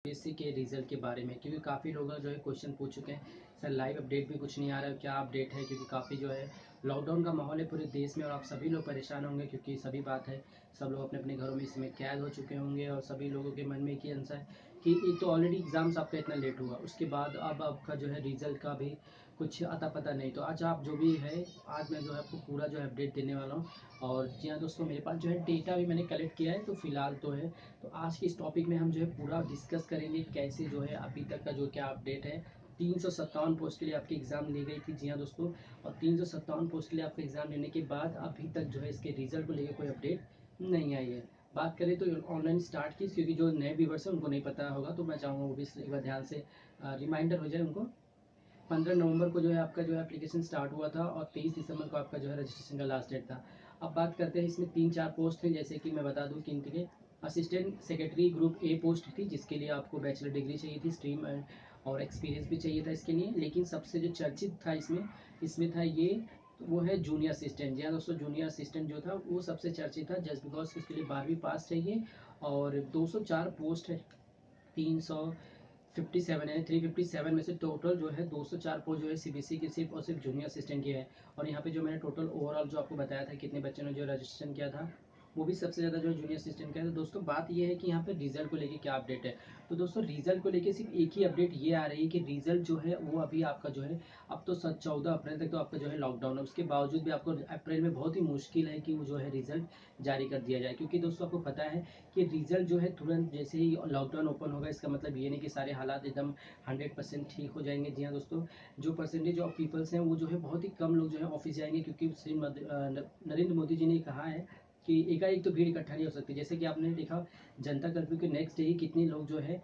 UPSC के result के बारे में, क्योंकि काफ़ी लोग जो है क्वेश्चन पूछ चुके हैं। सर लाइव अपडेट भी कुछ नहीं आ रहा है। क्या अपडेट है? क्योंकि काफ़ी जो है लॉकडाउन का माहौल है पूरे देश में और आप सभी लोग परेशान होंगे, क्योंकि सभी बात है। सब लोग अपने अपने घरों में इसमें कैद हो चुके होंगे और सभी लोगों के मन में एक ही आंसर है कि एक तो ऑलरेडी एग्ज़ाम्स आपका इतना लेट हुआ, उसके बाद अब आपका जो है रिज़ल्ट का भी कुछ अता पता नहीं। तो आज आप जो भी है, आज मैं जो है आपको पूरा जो है अपडेट देने वाला हूँ। और जी हाँ दोस्तों, मेरे पास जो है डेटा भी मैंने कलेक्ट किया है तो फ़िलहाल तो है। तो आज के इस टॉपिक में हम जो है पूरा डिस्कस करेंगे कैसे जो है अभी तक का जो क्या अपडेट है। तीन सौ सत्तावन पोस्ट के लिए आपकी एग्ज़ाम ली गई थी जी हाँ दोस्तों। और तीन सौ सत्तावन पोस्ट के लिए आपका एग्ज़ाम लेने के बाद अभी तक जो है इसके रिज़ल्ट को लेकर कोई अपडेट नहीं आई है। बात करें तो ऑनलाइन स्टार्ट की, क्योंकि जो नए व्यूवर्स हैं, उनको नहीं पता होगा तो मैं चाहूँगा वो भी एक बार ध्यान से रिमाइंडर हो जाए उनको। पंद्रह नवंबर को जो है आपका जो है एप्लीकेशन स्टार्ट हुआ था और तेईस दिसंबर को आपका जो है रजिस्ट्रेशन का लास्ट डेट था। अब बात करते हैं इसमें तीन चार पोस्ट थे जैसे कि मैं बता दूँ कि इनके लिए assistant secretary group A post थी, जिसके लिए आपको बैचलर डिग्री चाहिए थी स्ट्रीम और एक्सपीरियंस भी चाहिए था इसके लिए। लेकिन सबसे जो चर्चित था इसमें इसमें था ये वो है जूनियर असिस्टेंट जी हाँ दोस्तों जूनियर असिस्टेंट जो था, वो सबसे चर्चित था जस्ट बिकॉज़ उसके लिए बारहवीं पास चाहिए और 204 पोस्ट है। तीन सौ फिफ्टी सेवन है। थ्री फिफ्टी सेवन में से टोटल जो है दो सौ चार पोस्ट जो है सीबीएसई की सिर्फ़ और सिर्फ़ जूनियर असिस्टेंट की है। और यहाँ पे जो मैंने टोटल ओवरऑल जो आपको बताया था, कितने बच्चों ने जो रजिस्ट्रेशन किया था वो भी सबसे ज़्यादा जो जूनियर असिस्टेंट का है। तो दोस्तों, बात ये है कि यहाँ पे रिज़ल्ट को लेके क्या अपडेट है? तो दोस्तों रिज़ल्ट को लेके सिर्फ़ एक ही अपडेट ये आ रही है कि रिज़ल्ट जो है, वो अभी आपका जो है, अब तो चौदह अप्रैल तक तो आपका जो है लॉकडाउन है। उसके बावजूद भी आपको अप्रैल में बहुत ही मुश्किल है कि वो जो है रिज़ल्ट जारी कर दिया जाए। क्योंकि दोस्तों, आपको पता है कि रिज़ल्ट जो है तुरंत जैसे ही लॉकडाउन ओपन होगा, इसका मतलब ये नहीं कि सारे हालात एकदम हंड्रेड परसेंट ठीक हो जाएँगे। जी हाँ दोस्तों, जो परसेंटेज ऑफ़ पीपल्स हैं, वो जो है बहुत ही कम लोग जो है ऑफ़िस जाएँगे। क्योंकि श्री नरेंद्र मोदी जी ने कहा है कि एकाएक तो भीड़ इकट्ठा नहीं हो सकती। जैसे कि आपने देखा, जनता कर्फ्यू के नेक्स्ट डे ही कितने लोग जो है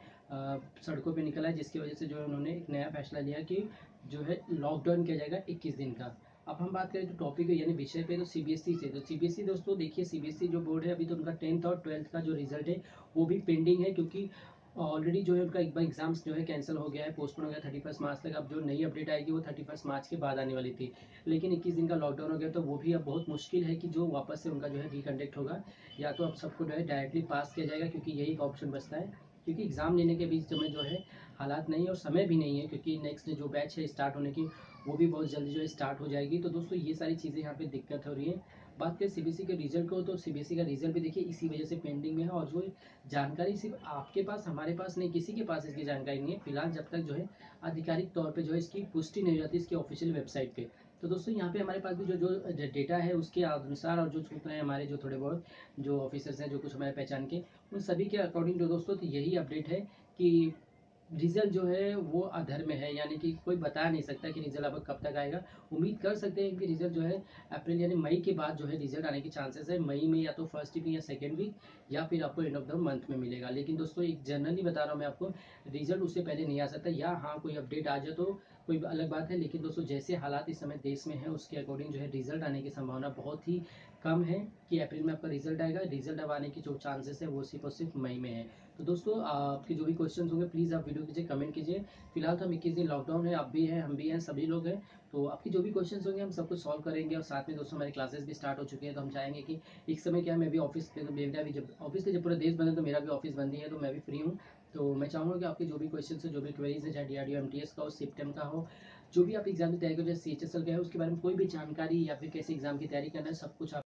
सड़कों पे निकला है जिसकी वजह से जो है उन्होंने एक नया फैसला लिया कि जो है लॉकडाउन किया जाएगा इक्कीस दिन का। अब हम बात करें तो टॉपिक यानी विषय पे तो सीबीएसई से। तो सीबीएसई दोस्तों, देखिए सीबीएसई जो बोर्ड है, अभी तो उनका टेंथ और ट्वेल्थ का जो रिज़ल्ट है, वो भी पेंडिंग है, क्योंकि ऑलरेडी जो है उनका एक बार एग्ज़ाम्स जो है कैंसिल हो गया है पोस्टपोन हो गया थर्टी फ़र्स्ट मार्च तक। अब जो नई अपडेट आएगी वो थर्टी फ़र्स्ट मार्च के बाद आने वाली थी। लेकिन इक्कीस दिन का लॉकडाउन हो गया तो वो भी अब बहुत मुश्किल है कि जो वापस से उनका जो है रिकंडक्ट होगा। या तो अब सबको जो है डायरेक्टली पास किया जाएगा, क्योंकि यही एक ऑप्शन बचता है। क्योंकि एग्ज़ाम लेने के बीच में जो है हालात नहीं है और समय भी नहीं है, क्योंकि नेक्स्ट जो बैच है स्टार्ट होने की, वो भी बहुत जल्दी जो है स्टार्ट हो जाएगी। तो दोस्तों, ये सारी चीज़ें यहाँ पर दिक्कत हो रही है। बात करें सीबीएसई के रिज़ल्ट को तो सीबीएसई का रिज़ल्ट भी देखिए, इसी वजह से पेंडिंग में है और जो जानकारी सिर्फ़ आपके पास, हमारे पास नहीं, किसी के पास इसकी जानकारी नहीं है। फ़िलहाल जब तक जो है आधिकारिक तौर पर जो है इसकी पुष्टि नहीं हो जाती इसकी ऑफिशियल वेबसाइट पर तो दोस्तों, यहाँ पे हमारे पास भी जो जो डेटा है उसके अनुसार और जो सूत्र हैं हमारे जो थोड़े बहुत जो ऑफिसर्स हैं, जो कुछ हमारे पहचान के, उन सभी के अकॉर्डिंग जो दोस्तों तो यही अपडेट है कि रिज़ल्ट जो है वो अधर में है, यानी कि कोई बता नहीं सकता कि रिज़ल्ट अब कब तक आएगा। उम्मीद कर सकते हैं कि रिज़ल्ट जो है अप्रैल यानी मई के बाद जो है रिज़ल्ट आने के चांसेस है। मई में या तो फ़र्स्ट वीक या सेकेंड वीक या फिर आपको एंड ऑफ़ द मंथ में मिलेगा। लेकिन दोस्तों, एक जनरली बता रहा हूँ मैं आपको, रिज़ल्ट उससे पहले नहीं आ सकता। या हाँ कोई अपडेट आ जाए तो कोई अलग बात है, लेकिन दोस्तों जैसे हालात इस समय देश में है, उसके अकॉर्डिंग जो है रिज़ल्ट आने की संभावना बहुत ही कम है कि अप्रैल में आपका रिज़ल्ट आएगा। रिज़ल्ट अब आने की जो चांसेस है, वो सिर्फ़ और सिर्फ़ मई में है। तो दोस्तों, आपके जो भी क्वेश्चन होंगे प्लीज़ आप वीडियो कीजिए कमेंट कीजिए। फ़िलहाल तो हम इक्कीस दिन लॉकडाउन है, आप भी हैं, हम भी हैं, सभी लोग हैं। तो आपके जो भी क्वेश्चन होंगे, हम सब कुछ सॉल्व करेंगे और साथ में दोस्तों हमारी क्लासेस भी स्टार्ट हो चुकी है। तो हम चाहेंगे कि एक समय क्या मैं भी ऑफ़िस मेरा भी जब ऑफ़िस के जब पूरा देश बने तो मेरा भी ऑफ़िस बंद ही है तो मैं भी फ्री हूँ। तो मैं चाहूँगा कि आपके जो भी क्वेश्चन है, जो भी क्वेरीज है, चाहे D R M T S का हो सिप्टम का हो, जो भी आप एग्ज़ाम की तैयारी कर रहे हैं सी एच एस एल का है, उसके बारे में कोई भी जानकारी या फिर कैसे एग्ज़ाम की तैयारी करना है, सब कुछ आप